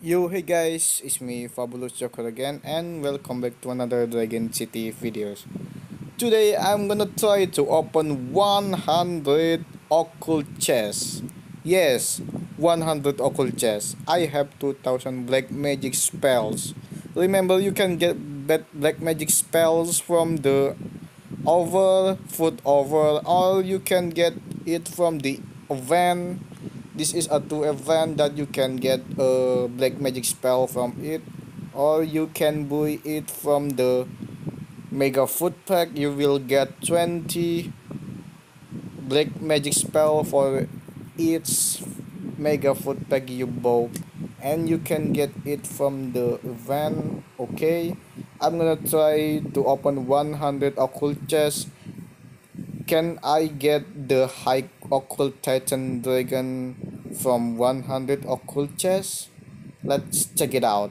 Yo, hey guys, it's me Fabulous Joker again, and welcome back to another Dragon City videos. Today I'm gonna try to open 100 occult chests. Yes, 100 occult chests. I have 2000 black magic spells. Remember, you can get black magic spells from the over, foot over, or you can get it from the event this is a two event that you can get a black magic spell from it or you can buy it from the mega food pack. You will get 20 black magic spell for each mega food pack you bought and you can get it from the event okay? I'm gonna try to open 100 occult chests. Can i get the high occult titan dragon from 100 occult chests. Let's check it out.